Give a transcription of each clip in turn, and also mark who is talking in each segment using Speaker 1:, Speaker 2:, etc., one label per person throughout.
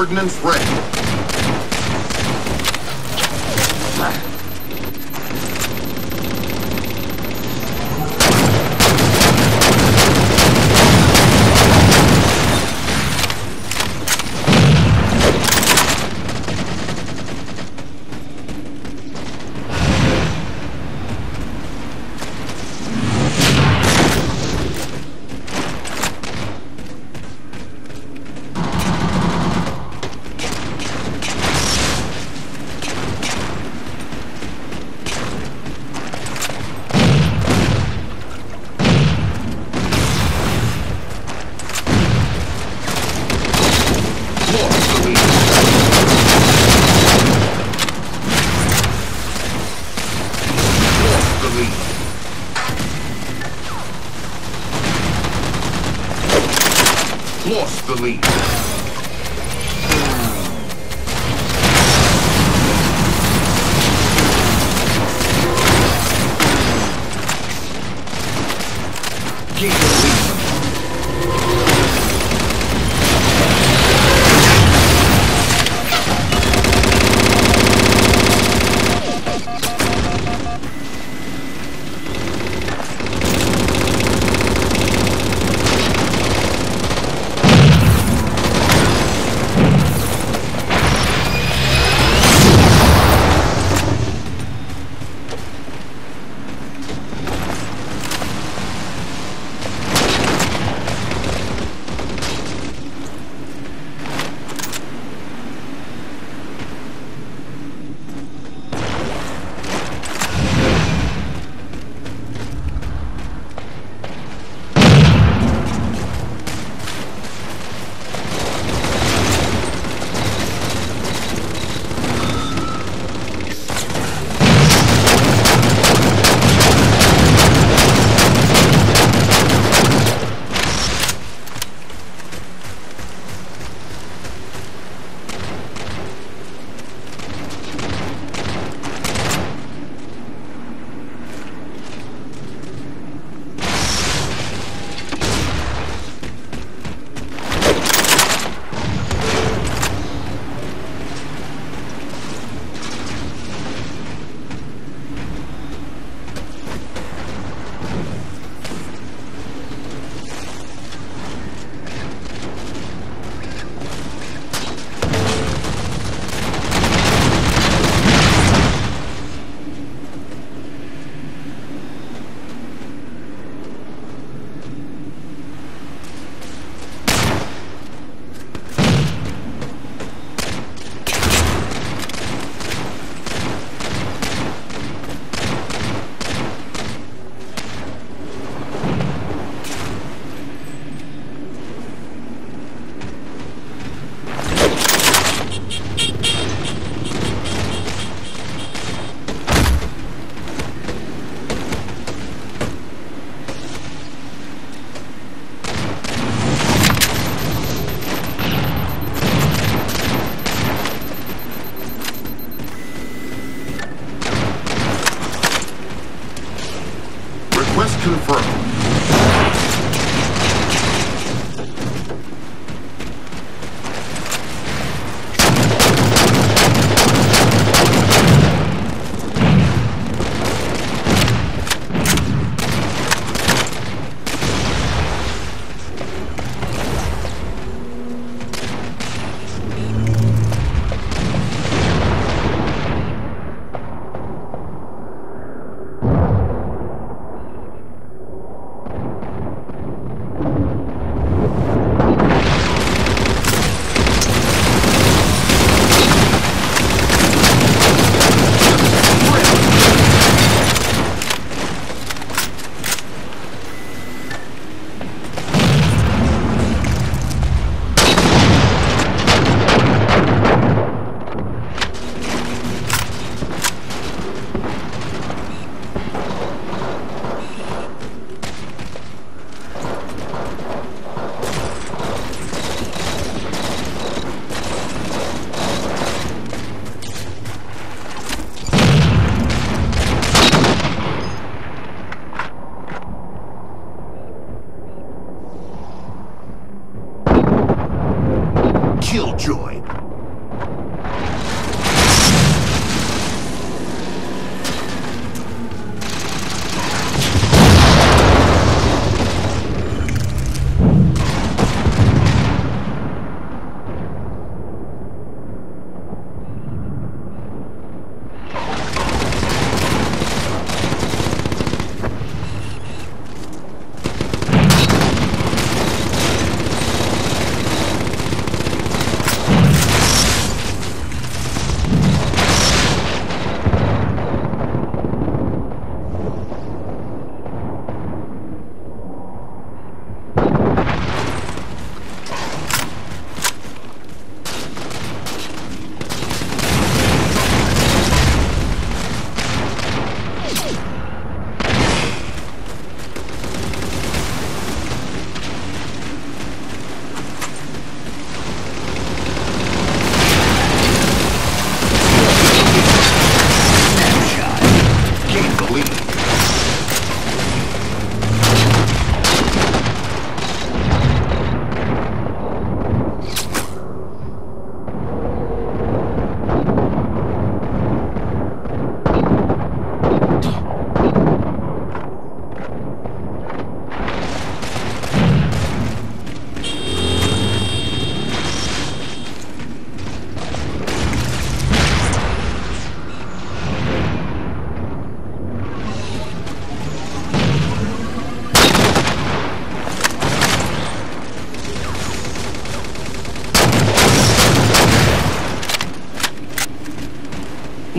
Speaker 1: Ordnance ready. The lead.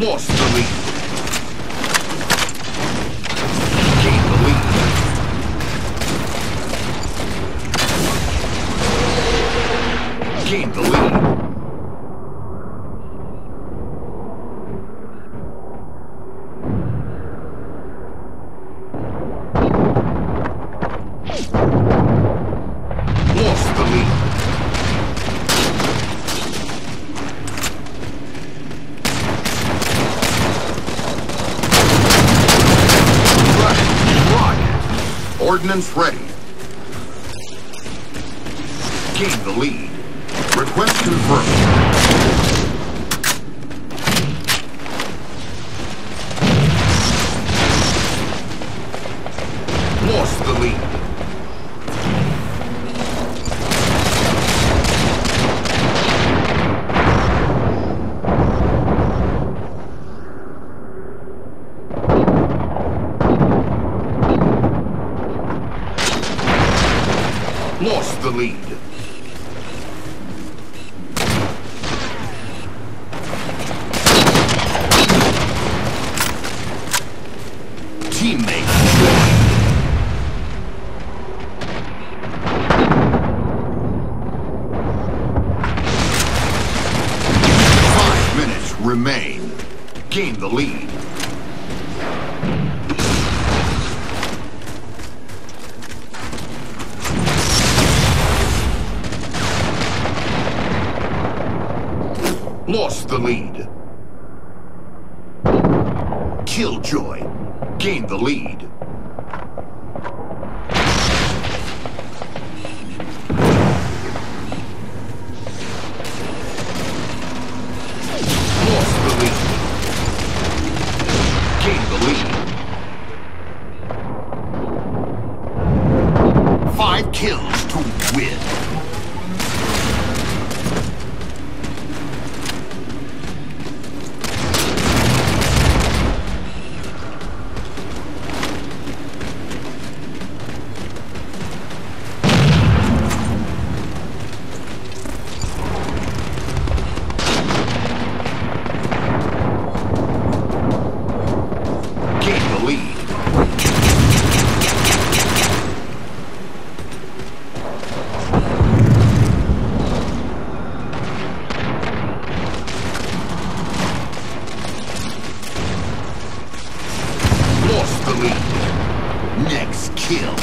Speaker 1: Lost the. maintenance ready. lost the lead. the lead. Killjoy gained the lead. Kill.